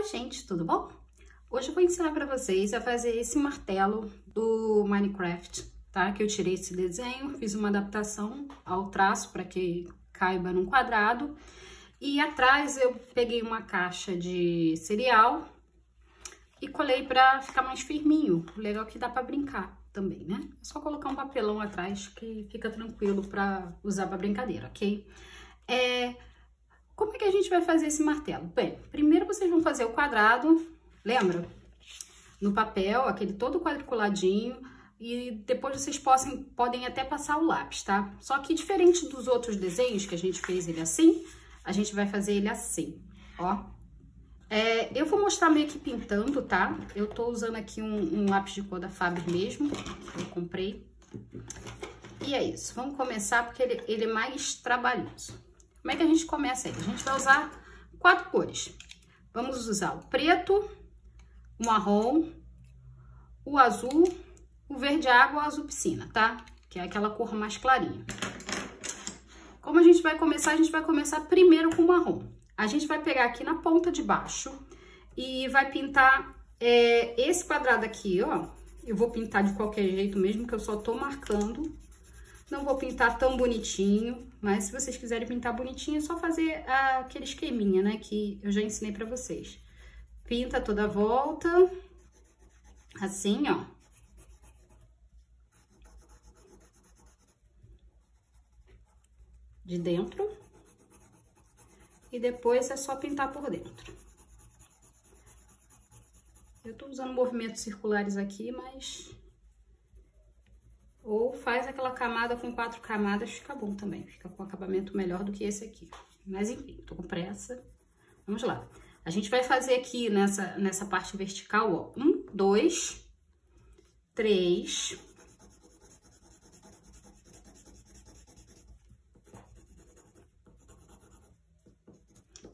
Oi gente, tudo bom? Hoje eu vou ensinar para vocês a fazer esse martelo do Minecraft, tá? Que eu tirei esse desenho, fiz uma adaptação ao traço para que caiba num quadrado. E atrás eu peguei uma caixa de cereal e colei para ficar mais firminho. Legal que dá para brincar também, né? É só colocar um papelão atrás que fica tranquilo para usar para brincadeira, ok? É... Como é que a gente vai fazer esse martelo? Bem, primeiro vocês vão fazer o quadrado, lembra? No papel, aquele todo quadriculadinho, e depois vocês possam, podem até passar o lápis, tá? Só que diferente dos outros desenhos que a gente fez ele assim, a gente vai fazer ele assim, ó. É, eu vou mostrar meio que pintando, tá? Eu tô usando aqui um, um lápis de cor da Faber mesmo, que eu comprei. E é isso, vamos começar porque ele, ele é mais trabalhoso. Como é que a gente começa aí? A gente vai usar quatro cores. Vamos usar o preto, o marrom, o azul, o verde água o azul piscina, tá? Que é aquela cor mais clarinha. Como a gente vai começar? A gente vai começar primeiro com o marrom. A gente vai pegar aqui na ponta de baixo e vai pintar é, esse quadrado aqui, ó. Eu vou pintar de qualquer jeito mesmo, que eu só tô marcando não vou pintar tão bonitinho, mas se vocês quiserem pintar bonitinho, é só fazer aquele esqueminha, né, que eu já ensinei pra vocês. Pinta toda a volta, assim, ó. De dentro. E depois é só pintar por dentro. Eu tô usando movimentos circulares aqui, mas ou faz aquela camada com quatro camadas, fica bom também. Fica com acabamento melhor do que esse aqui. Mas enfim, tô com pressa. Vamos lá. A gente vai fazer aqui nessa, nessa parte vertical, ó. Um, dois, três...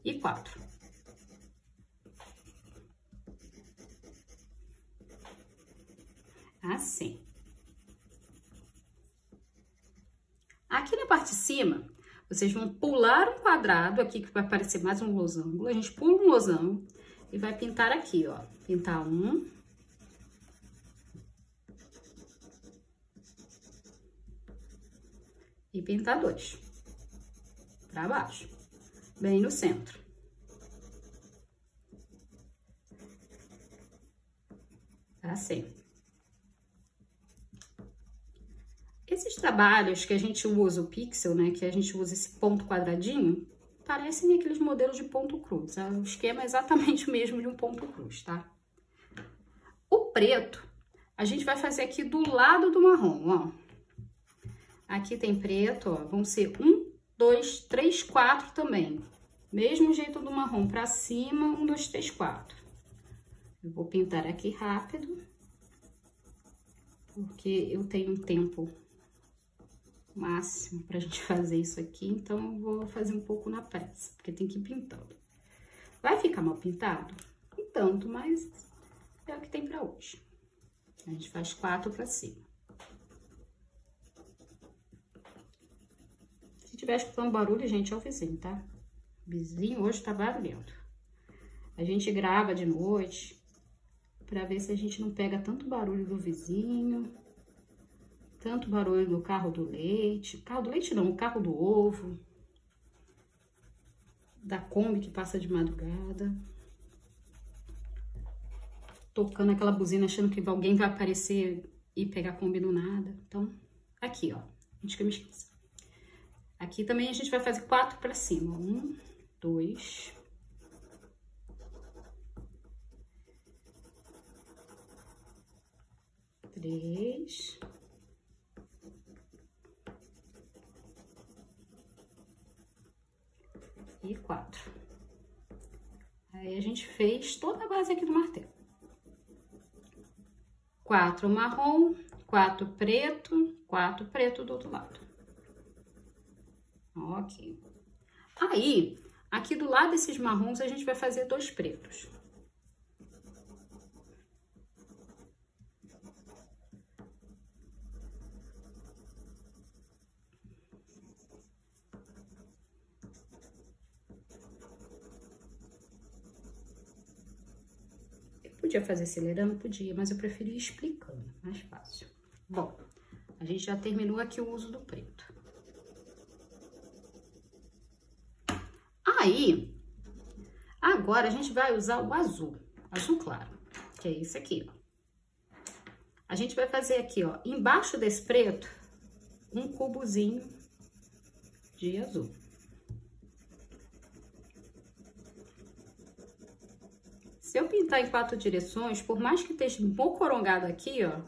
E quatro. Assim. Aqui na parte de cima, vocês vão pular um quadrado aqui, que vai aparecer mais um losango. A gente pula um losango e vai pintar aqui, ó. Pintar um. E pintar dois. Pra baixo. Bem no centro. Assim. Esses trabalhos que a gente usa, o pixel, né, que a gente usa esse ponto quadradinho, parecem aqueles modelos de ponto cruz. O esquema é exatamente o mesmo de um ponto cruz, tá? O preto, a gente vai fazer aqui do lado do marrom, ó. Aqui tem preto, ó, vão ser um, dois, três, quatro também. Mesmo jeito do marrom, pra cima, um, dois, três, quatro. Eu vou pintar aqui rápido, porque eu tenho tempo máximo pra gente fazer isso aqui, então eu vou fazer um pouco na pressa, porque tem que ir pintando. Vai ficar mal pintado? Um tanto, mas é o que tem pra hoje. A gente faz quatro pra cima. Se tiver escutando barulho, gente, é o vizinho, tá? O vizinho hoje tá barulhento. A gente grava de noite pra ver se a gente não pega tanto barulho do vizinho tanto barulho do carro do leite. Carro do leite não, o carro do ovo. Da Kombi que passa de madrugada. Tocando aquela buzina, achando que alguém vai aparecer e pegar a Kombi do nada. Então, aqui, ó. Antes que eu me esqueça. Aqui também a gente vai fazer quatro pra cima. Um, dois... Três... e quatro. Aí a gente fez toda a base aqui do martelo. Quatro marrom, quatro preto, quatro preto do outro lado. Ok. Aí, aqui do lado desses marrons, a gente vai fazer dois pretos. Podia fazer acelerando? Podia, mas eu preferi explicando, mais fácil. Bom, a gente já terminou aqui o uso do preto. Aí, agora a gente vai usar o azul, azul claro, que é esse aqui, ó. A gente vai fazer aqui, ó, embaixo desse preto, um cubozinho de azul. Se eu pintar em quatro direções, por mais que esteja um pouco corongado aqui, ó,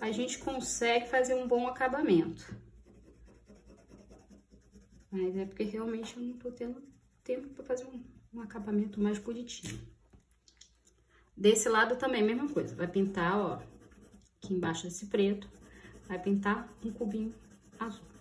a gente consegue fazer um bom acabamento. Mas é porque realmente eu não tô tendo tempo para fazer um, um acabamento mais bonitinho. Desse lado também, mesma coisa. Vai pintar, ó, aqui embaixo desse preto, vai pintar um cubinho azul.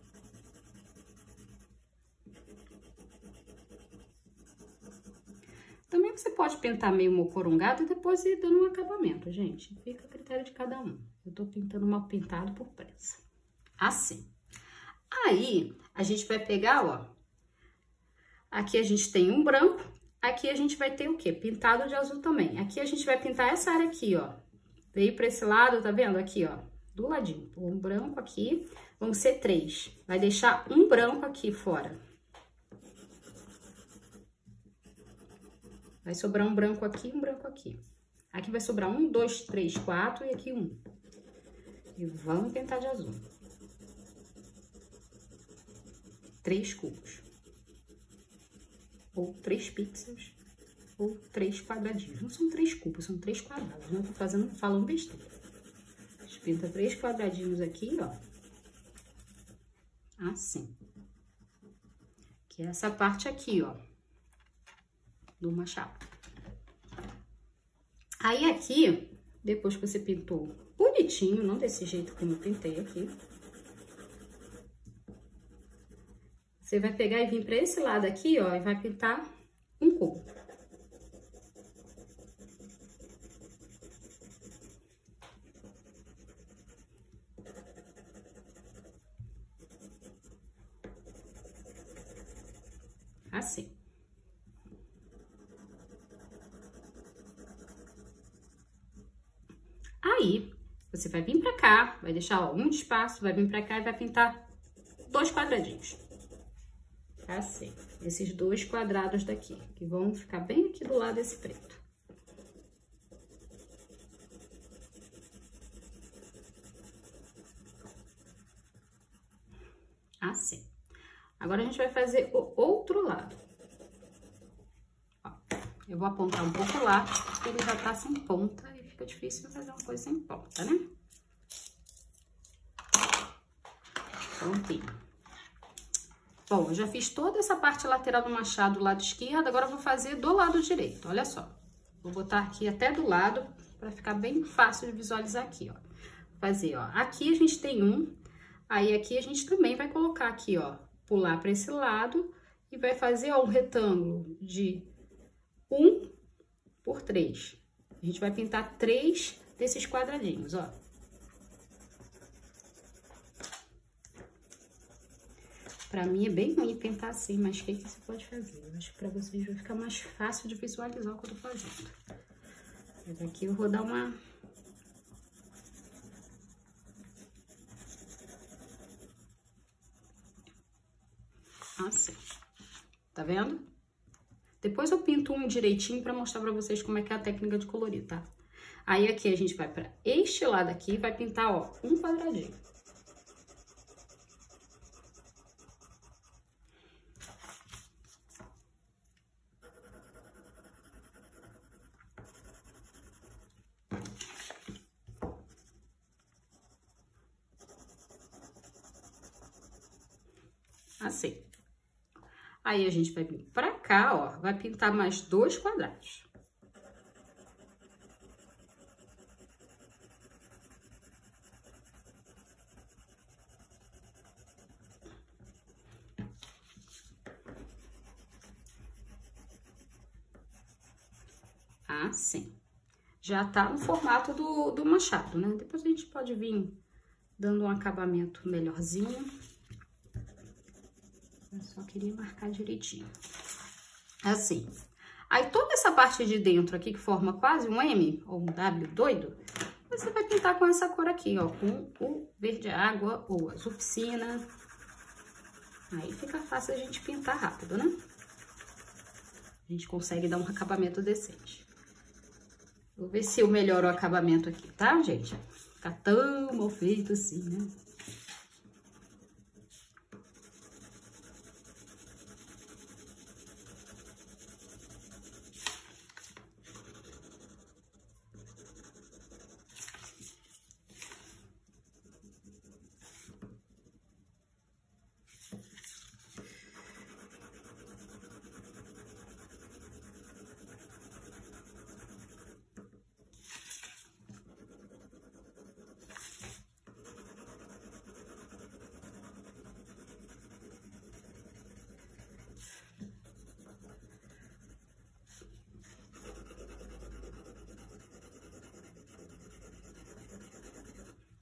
Também você pode pintar meio mocorongado e depois ir dando um acabamento, gente. Fica a critério de cada um. Eu tô pintando mal pintado por pressa. Assim. Aí, a gente vai pegar, ó. Aqui a gente tem um branco. Aqui a gente vai ter o quê? Pintado de azul também. Aqui a gente vai pintar essa área aqui, ó. Veio pra esse lado, tá vendo? Aqui, ó. Do ladinho. Um branco aqui. Vão ser três. Vai deixar um branco aqui fora. Vai sobrar um branco aqui um branco aqui. Aqui vai sobrar um, dois, três, quatro e aqui um. E vamos pintar de azul. Três cubos. Ou três pixels. Ou três quadradinhos. Não são três cubos, são três quadrados. Não tô fazendo, falando besteira. A gente pinta três quadradinhos aqui, ó. Assim. Que é essa parte aqui, ó do machado. Aí aqui, depois que você pintou bonitinho, não desse jeito como eu pintei aqui, você vai pegar e vir para esse lado aqui, ó, e vai pintar um cubo. Assim. Aí, você vai vir pra cá, vai deixar ó, um espaço, vai vir pra cá e vai pintar dois quadradinhos. Assim, esses dois quadrados daqui, que vão ficar bem aqui do lado desse preto. Assim. Agora, a gente vai fazer o outro lado. Ó, eu vou apontar um pouco lá, ele já tá sem ponta fica difícil fazer uma coisa sem ponta, né? Prontinho. Bom, eu já fiz toda essa parte lateral do machado do lado esquerdo, agora vou fazer do lado direito, olha só. Vou botar aqui até do lado, para ficar bem fácil de visualizar aqui, ó. Fazer, ó, aqui a gente tem um, aí aqui a gente também vai colocar aqui, ó, pular para esse lado e vai fazer, ó, um retângulo de um por três. A gente vai pintar três desses quadradinhos, ó. Pra mim é bem ruim pintar assim, mas o que, que você pode fazer? Eu acho que pra vocês vai ficar mais fácil de visualizar o que eu tô fazendo. Mas aqui eu vou dar uma... Assim. Tá vendo? Depois eu pinto um direitinho para mostrar para vocês como é que é a técnica de colorir, tá? Aí aqui a gente vai para este lado aqui vai pintar, ó, um quadradinho. Assim. Aí, a gente vai vir pra cá, ó, vai pintar mais dois quadrados. Assim. Já tá no formato do, do machado, né? Depois a gente pode vir dando um acabamento melhorzinho. Só queria marcar direitinho. Assim. Aí toda essa parte de dentro aqui, que forma quase um M, ou um W doido, você vai pintar com essa cor aqui, ó, com o verde água ou azul piscina. Aí fica fácil a gente pintar rápido, né? A gente consegue dar um acabamento decente. Vou ver se eu melhoro o acabamento aqui, tá, gente? Ficar tão mal feito assim, né?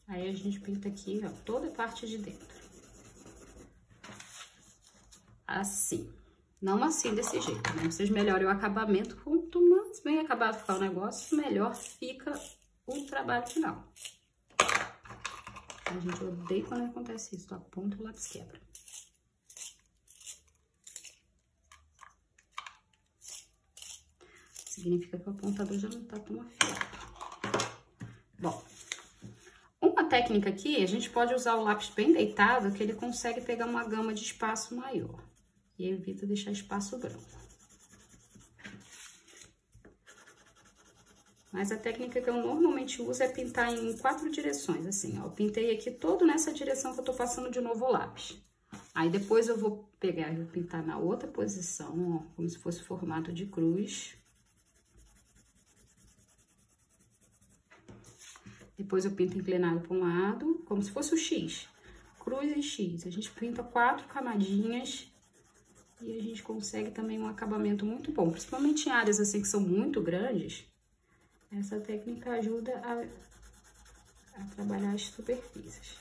Aí a gente pinta aqui, ó, toda a parte de dentro. Assim. Não assim, desse jeito, né? Vocês melhorem o acabamento. Quanto mais bem acabado ficar o negócio, melhor fica o trabalho final. A gente odeia quando acontece isso. Aponta o lápis quebra. Significa que o apontador já não tá tão afiado. Bom, técnica aqui, a gente pode usar o lápis bem deitado, que ele consegue pegar uma gama de espaço maior. E evita deixar espaço branco. Mas a técnica que eu normalmente uso é pintar em quatro direções, assim, ó. Eu pintei aqui todo nessa direção que eu tô passando de novo o lápis. Aí depois eu vou pegar e pintar na outra posição, ó, como se fosse formato de cruz. Depois eu pinto inclinado para um lado, como se fosse o X. Cruz e X. A gente pinta quatro camadinhas e a gente consegue também um acabamento muito bom. Principalmente em áreas assim que são muito grandes, essa técnica ajuda a, a trabalhar as superfícies.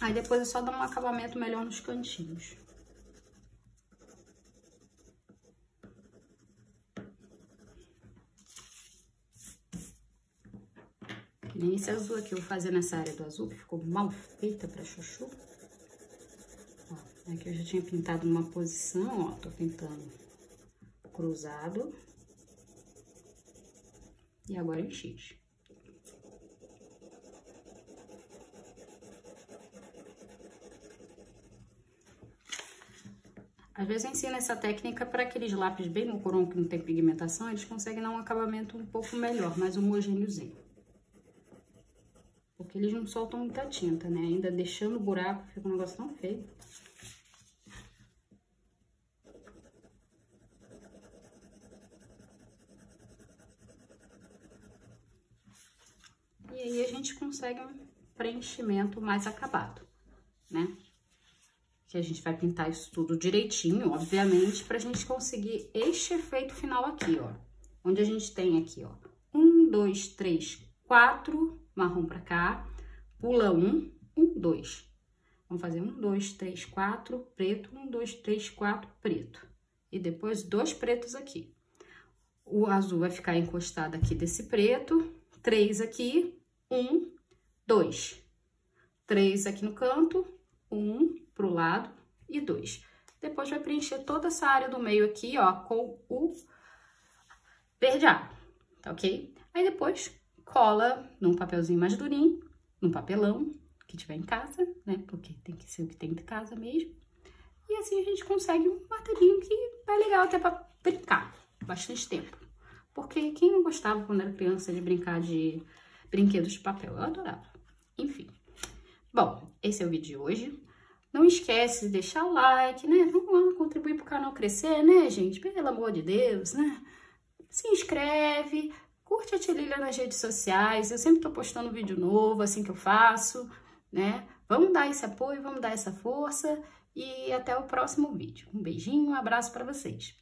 Aí depois é só dar um acabamento melhor nos cantinhos. Nem esse azul aqui, eu vou fazer nessa área do azul, que ficou mal feita pra chuchu. Ó, aqui eu já tinha pintado uma posição, ó, tô pintando cruzado. E agora X. Às vezes eu ensino essa técnica para aqueles lápis bem mocoron que não tem pigmentação, eles conseguem dar um acabamento um pouco melhor, mais homogêneozinho. Porque eles não soltam muita tinta, né? Ainda deixando o buraco, fica um negócio tão feio. E aí a gente consegue um preenchimento mais acabado, né? Que a gente vai pintar isso tudo direitinho, obviamente, pra gente conseguir este efeito final aqui, ó. Onde a gente tem aqui, ó, um, dois, três, quatro marrom pra cá, pula um, um, dois. Vamos fazer um, dois, três, quatro, preto, um, dois, três, quatro, preto. E depois dois pretos aqui. O azul vai ficar encostado aqui desse preto, três aqui, um, dois. Três aqui no canto, um pro lado e dois. Depois vai preencher toda essa área do meio aqui, ó, com o verde água, tá ok? Aí depois cola num papelzinho mais durinho, num papelão que tiver em casa, né? Porque tem que ser o que tem de casa mesmo. E assim a gente consegue um martelinho que é legal até para brincar bastante tempo. Porque quem não gostava quando era criança de brincar de brinquedos de papel? Eu adorava. Enfim. Bom, esse é o vídeo de hoje. Não esquece de deixar o like, né? Vamos lá contribuir para o canal crescer, né, gente? Pelo amor de Deus, né? Se inscreve, Curte a Tililha nas redes sociais, eu sempre tô postando vídeo novo, assim que eu faço, né? Vamos dar esse apoio, vamos dar essa força e até o próximo vídeo. Um beijinho, um abraço para vocês.